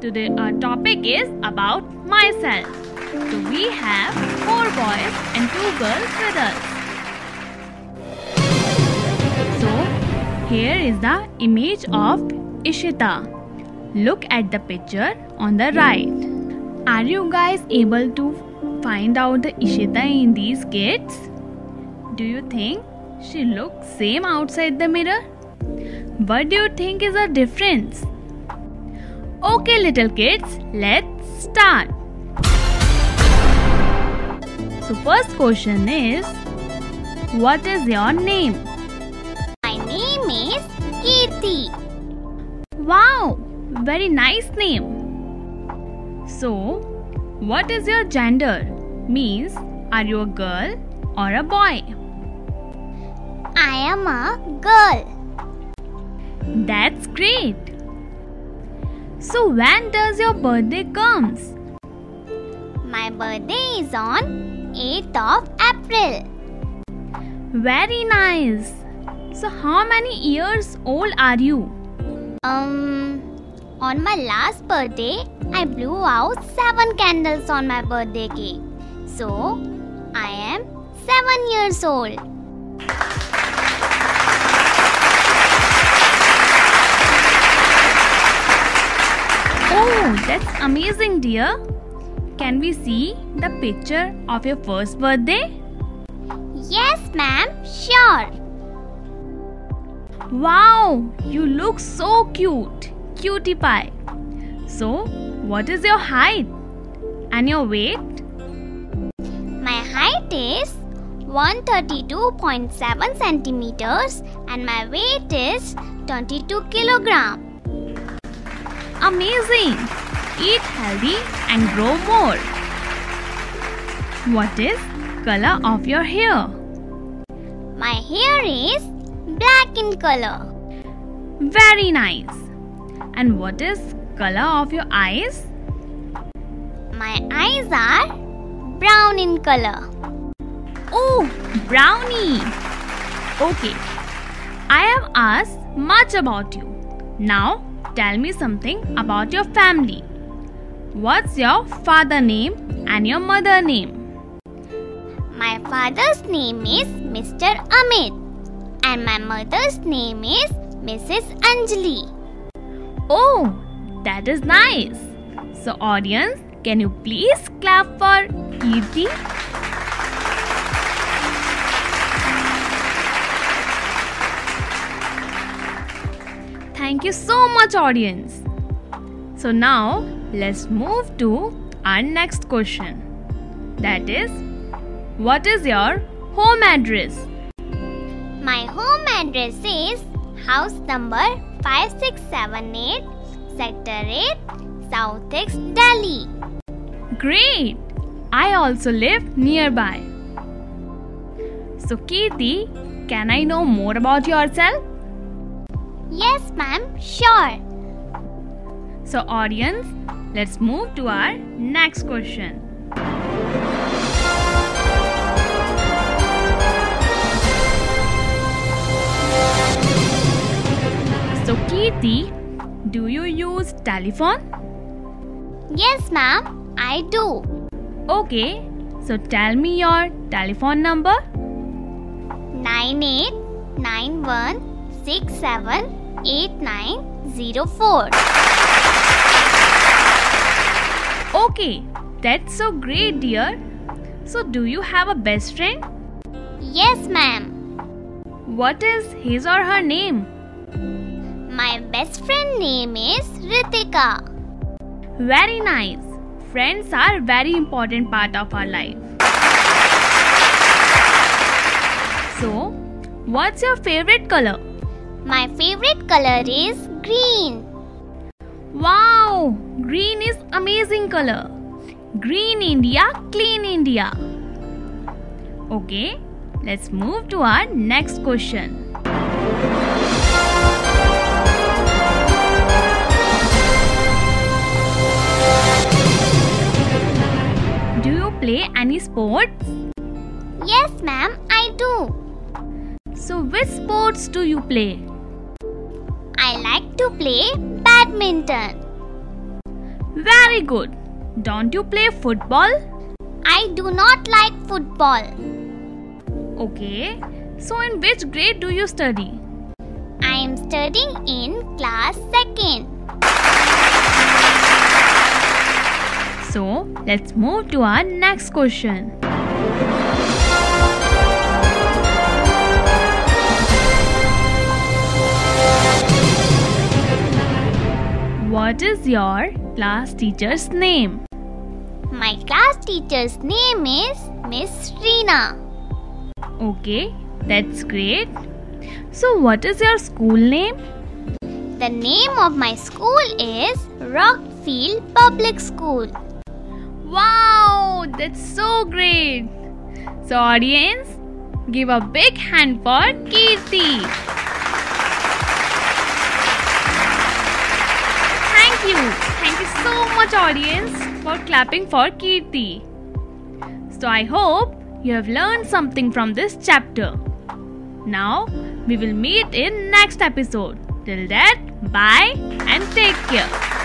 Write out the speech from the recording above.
today our uh, topic is about myself. So we have four boys and two girls with us. So here is the image of Ishita. Look at the picture on the right. Are you guys able to find out the Ishita in these kids? Do you think she looks same outside the mirror? What do you think is the difference? Okay, little kids, let's start. So, first question is What is your name? My name is Kirti. Wow, very nice name. So, what is your gender? Means, are you a girl or a boy? I am a girl. That's great. So when does your birthday comes? My birthday is on 8th of April. Very nice. So how many years old are you? Um on my last birthday I blew out 7 candles on my birthday cake. So I am 7 years old. That's amazing, dear. Can we see the picture of your first birthday? Yes, ma'am. Sure. Wow, you look so cute. Cutie pie. So, what is your height and your weight? My height is 132.7 centimeters and my weight is 22 kilogram. Amazing! Eat healthy and grow more. What is color of your hair? My hair is black in color. Very nice. And what is color of your eyes? My eyes are brown in color. Oh, brownie. Okay. I have asked much about you. Now tell me something about your family. What's your father name and your mother name? My father's name is Mr. Amit and my mother's name is Mrs. Anjali. Oh, that is nice. So audience, can you please clap for Kirti? Thank you so much audience. So now let's move to our next question. That is what is your home address? My home address is house number 5678 sector 8 South X Delhi. Great! I also live nearby. So Kirti, can I know more about yourself? Yes, ma'am, sure. So, audience, let's move to our next question. So, Kirti, do you use telephone? Yes, ma'am, I do. Okay, so tell me your telephone number. 9891678904. Okay, that's so great, dear. So, do you have a best friend? Yes, ma'am. What is his or her name? My best friend name is Ritika. Very nice. Friends are very important part of our life. So, what's your favorite color? My favorite color is green. Wow, green is amazing color. Green India, clean India. Okay, let's move to our next question. Do you play any sports? Yes, ma'am, I do. So, which sports do you play? I like to play badminton. Very good. Don't you play football? I do not like football. Okay. So, in which grade do you study? I am studying in class 2nd. So, let's move to our next question. What is your class teacher's name? My class teacher's name is Miss Reena. Okay, that's great. So, what is your school name? The name of my school is Rockfield Public School. Wow, that's so great. So, audience, give a big hand for Kirti. You. Thank you so much, audience, for clapping for Kirti. So, I hope you have learned something from this chapter. Now, we will meet in next episode. Till that, bye and take care.